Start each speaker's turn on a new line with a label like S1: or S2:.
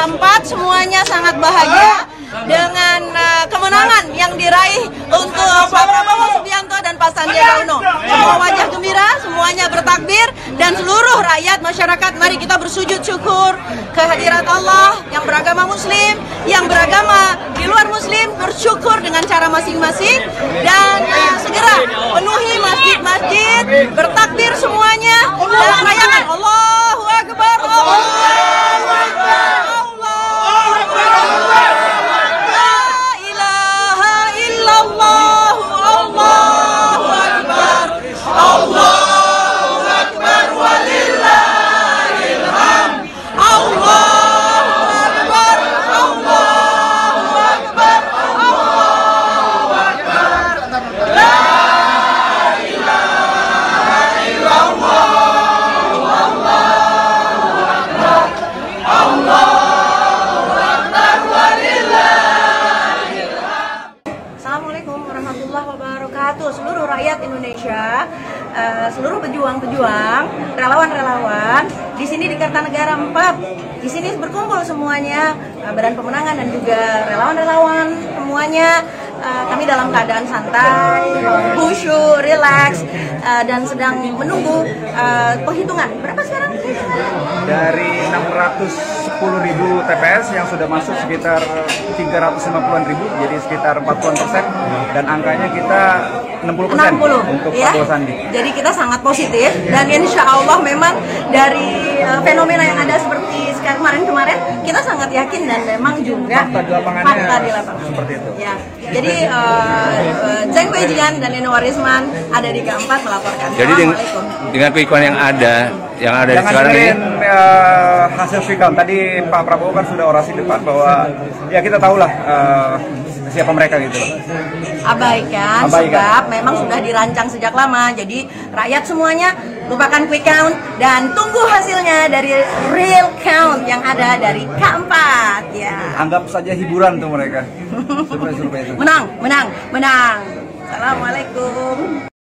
S1: keempat semuanya sangat bahagia dengan uh, kemenangan yang diraih untuk Pak Prabowo Subianto dan Pak Sandiaga Uno. Semua wajah gembira, semuanya bertakbir dan seluruh rakyat masyarakat mari kita bersujud syukur kehadirat Allah yang beragama muslim, yang beragama di luar muslim bersyukur dengan cara masing-masing dan uh, segera penuhi masjid-masjid bertakbir Seluruh rakyat Indonesia eh, Seluruh pejuang-pejuang Relawan-relawan Di sini di Kertanegara 4 Di sini berkumpul semuanya eh, Badan pemenangan dan juga relawan-relawan Semuanya. Eh, Kami dalam keadaan santai Khusyuk, relax eh, Dan sedang menunggu eh, penghitungan. Berapa sekarang?
S2: dari 610 ribu TPS yang sudah masuk sekitar 350-an ribu, jadi sekitar 40 persen, dan angkanya kita 60 persen
S1: 60
S2: untuk
S1: ya.
S2: Prabowo Sandi.
S1: Jadi kita sangat positif dan insya Allah memang dari uh, fenomena yang ada seperti sekarang kemarin-kemarin kita sangat yakin dan memang juga
S2: Fakta di
S1: di lapangan.
S2: seperti itu.
S1: Ya. Jadi uh, uh, Zeng Wejian dan Eno Warisman ada di keempat melaporkan.
S3: Jadi dengan, dengan quick yang ada, yang ada di
S2: Jangan
S3: sekarang ini,
S2: eh, hasil quick count. Tadi Pak Prabowo kan sudah orasi depan bahwa ya kita tahulah eh, siapa mereka gitu loh.
S1: abaikan,
S2: Abaikan.
S1: sebab memang sudah dirancang sejak lama. Jadi rakyat semuanya lupakan quick count dan tunggu hasilnya dari real count yang ada dari keempat ya.
S2: Anggap saja hiburan tuh mereka. Survei-survei itu.
S1: Menang, menang, menang. Assalamualaikum.